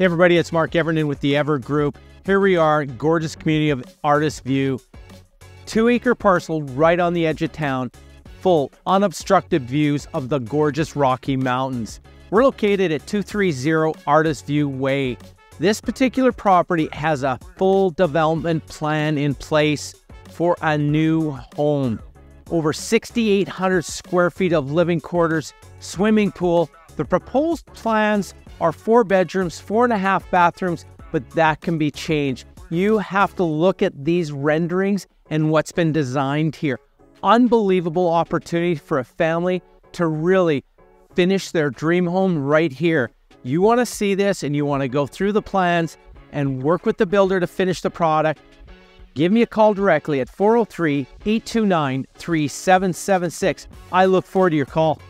Hey everybody, it's Mark Evernden with the Ever Group. Here we are, gorgeous community of Artist View. Two acre parcel right on the edge of town, full unobstructed views of the gorgeous Rocky Mountains. We're located at 230 Artist View Way. This particular property has a full development plan in place for a new home. Over 6,800 square feet of living quarters, swimming pool. The proposed plans are four bedrooms, four and a half bathrooms, but that can be changed. You have to look at these renderings and what's been designed here. Unbelievable opportunity for a family to really finish their dream home right here. You want to see this and you want to go through the plans and work with the builder to finish the product. Give me a call directly at 403 829 3776. I look forward to your call.